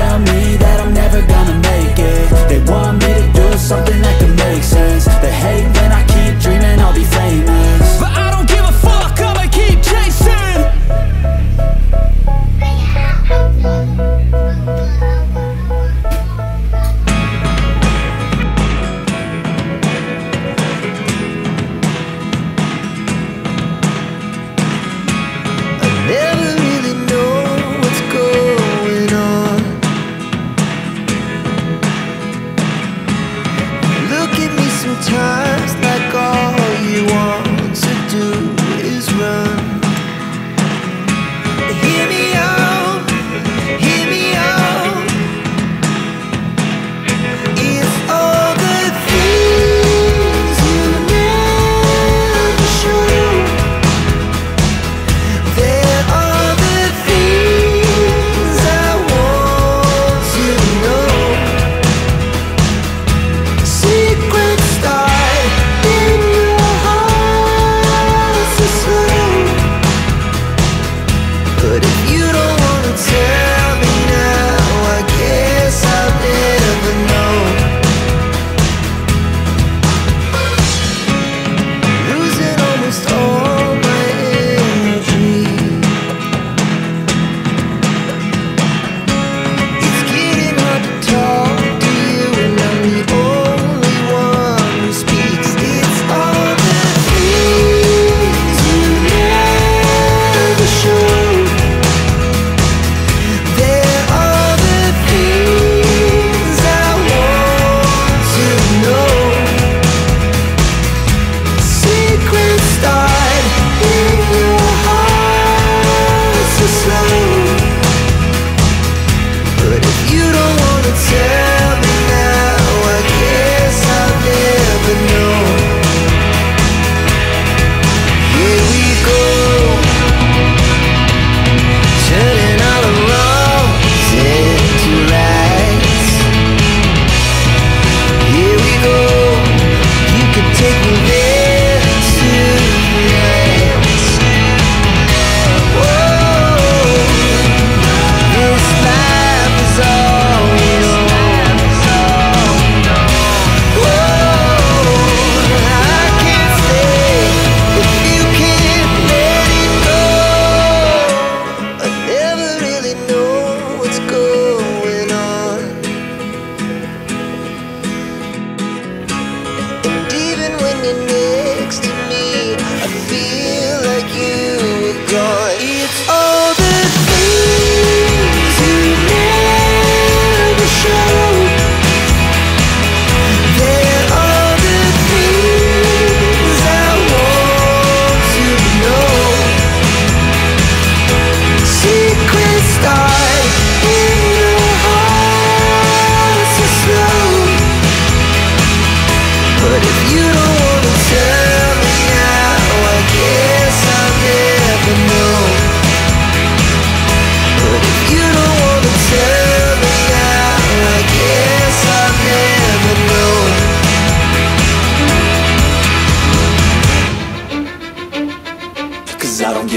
tell me that I'm never gonna make it. They want me to do something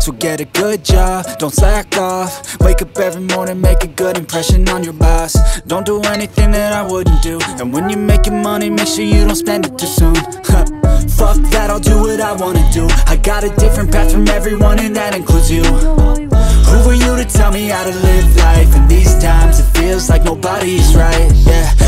So get a good job, don't slack off. Wake up every morning, make a good impression on your boss. Don't do anything that I wouldn't do. And when you're making money, make sure you don't spend it too soon. Fuck that, I'll do what I wanna do. I got a different path from everyone and that includes you. Who are you to tell me how to live life? In these times it feels like nobody's right, yeah